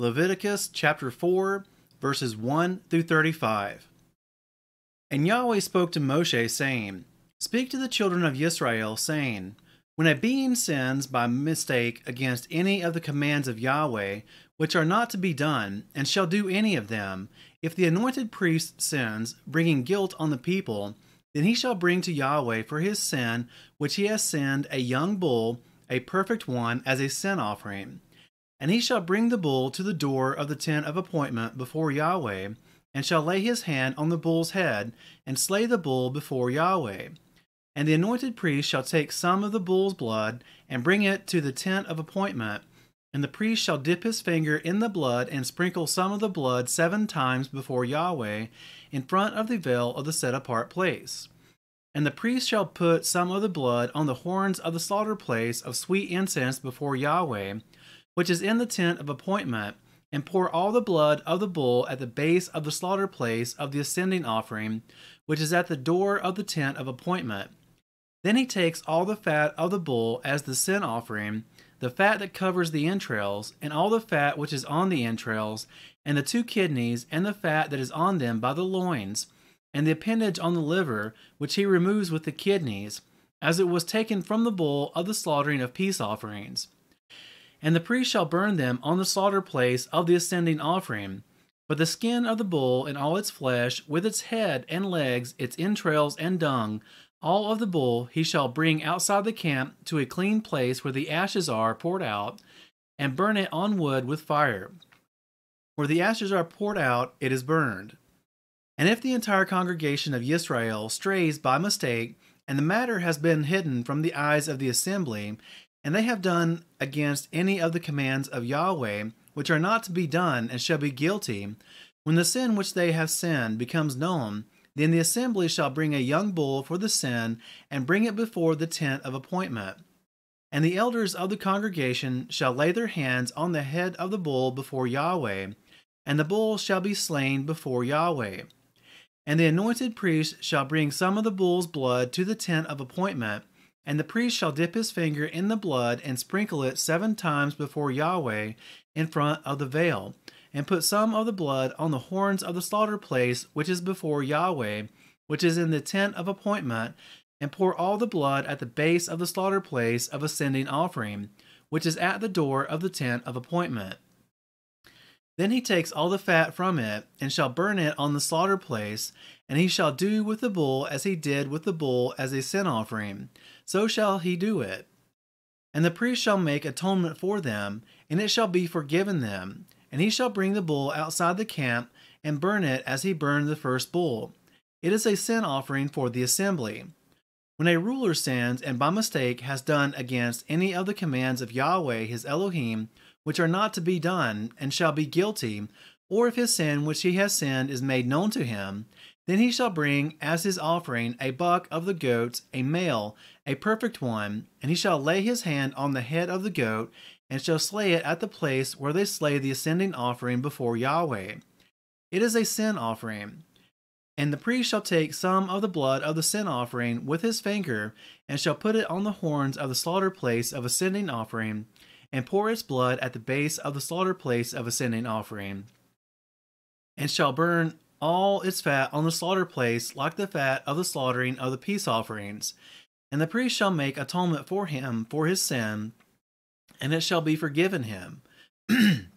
Leviticus chapter 4, verses 1 through 35. And Yahweh spoke to Moshe, saying, Speak to the children of Israel, saying, When a being sins by mistake against any of the commands of Yahweh, which are not to be done, and shall do any of them, if the anointed priest sins, bringing guilt on the people, then he shall bring to Yahweh for his sin which he has sinned a young bull, a perfect one, as a sin offering. And he shall bring the bull to the door of the tent of appointment before Yahweh, and shall lay his hand on the bull's head, and slay the bull before Yahweh. And the anointed priest shall take some of the bull's blood, and bring it to the tent of appointment. And the priest shall dip his finger in the blood, and sprinkle some of the blood seven times before Yahweh, in front of the veil of the set apart place. And the priest shall put some of the blood on the horns of the slaughter place of sweet incense before Yahweh which is in the tent of appointment, and pour all the blood of the bull at the base of the slaughter place of the ascending offering, which is at the door of the tent of appointment. Then he takes all the fat of the bull as the sin offering, the fat that covers the entrails, and all the fat which is on the entrails, and the two kidneys, and the fat that is on them by the loins, and the appendage on the liver, which he removes with the kidneys, as it was taken from the bull of the slaughtering of peace offerings. And the priest shall burn them on the slaughter place of the ascending offering. But the skin of the bull and all its flesh, with its head and legs, its entrails and dung, all of the bull he shall bring outside the camp to a clean place where the ashes are poured out, and burn it on wood with fire. Where the ashes are poured out, it is burned. And if the entire congregation of Israel strays by mistake, and the matter has been hidden from the eyes of the assembly, and they have done against any of the commands of Yahweh, which are not to be done, and shall be guilty. When the sin which they have sinned becomes known, then the assembly shall bring a young bull for the sin, and bring it before the tent of appointment. And the elders of the congregation shall lay their hands on the head of the bull before Yahweh, and the bull shall be slain before Yahweh. And the anointed priest shall bring some of the bull's blood to the tent of appointment, and the priest shall dip his finger in the blood and sprinkle it seven times before Yahweh in front of the veil, and put some of the blood on the horns of the slaughter place which is before Yahweh, which is in the tent of appointment, and pour all the blood at the base of the slaughter place of ascending offering, which is at the door of the tent of appointment. Then he takes all the fat from it, and shall burn it on the slaughter place, and he shall do with the bull as he did with the bull as a sin offering so shall he do it. And the priest shall make atonement for them, and it shall be forgiven them. And he shall bring the bull outside the camp and burn it as he burned the first bull. It is a sin offering for the assembly. When a ruler sins and by mistake has done against any of the commands of Yahweh his Elohim, which are not to be done, and shall be guilty, or if his sin which he has sinned is made known to him, then he shall bring as his offering a buck of the goats, a male, a perfect one, and he shall lay his hand on the head of the goat, and shall slay it at the place where they slay the ascending offering before Yahweh. It is a sin offering. And the priest shall take some of the blood of the sin offering with his finger, and shall put it on the horns of the slaughter place of ascending offering, and pour its blood at the base of the slaughter place of ascending offering, and shall burn all its fat on the slaughter place, like the fat of the slaughtering of the peace offerings. And the priest shall make atonement for him for his sin, and it shall be forgiven him. and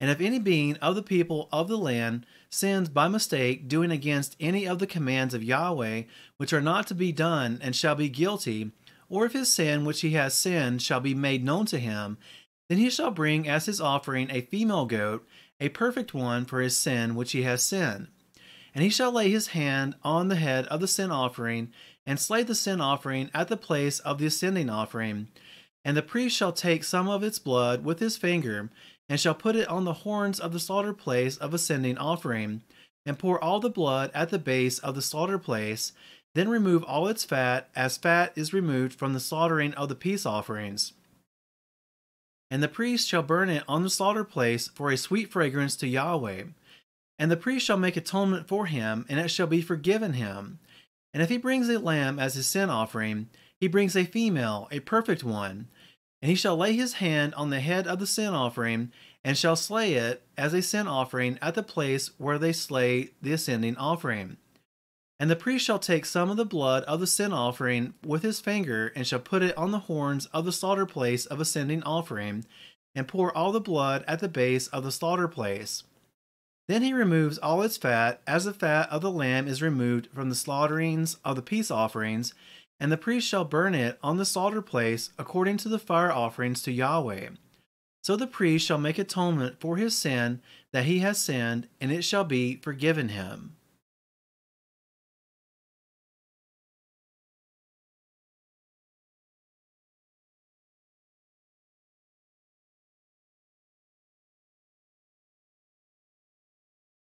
if any being of the people of the land sins by mistake, doing against any of the commands of Yahweh, which are not to be done, and shall be guilty, or if his sin which he has sinned shall be made known to him, then he shall bring as his offering a female goat, a perfect one for his sin which he has sinned. And he shall lay his hand on the head of the sin offering, and slay the sin offering at the place of the ascending offering. And the priest shall take some of its blood with his finger, and shall put it on the horns of the slaughter place of ascending offering, and pour all the blood at the base of the slaughter place, then remove all its fat, as fat is removed from the slaughtering of the peace offerings. And the priest shall burn it on the slaughter place for a sweet fragrance to Yahweh. And the priest shall make atonement for him, and it shall be forgiven him. And if he brings a lamb as his sin offering, he brings a female, a perfect one. And he shall lay his hand on the head of the sin offering, and shall slay it as a sin offering at the place where they slay the ascending offering. And the priest shall take some of the blood of the sin offering with his finger, and shall put it on the horns of the slaughter place of ascending offering, and pour all the blood at the base of the slaughter place. Then he removes all its fat, as the fat of the lamb is removed from the slaughterings of the peace offerings, and the priest shall burn it on the slaughter place according to the fire offerings to Yahweh. So the priest shall make atonement for his sin that he has sinned, and it shall be forgiven him.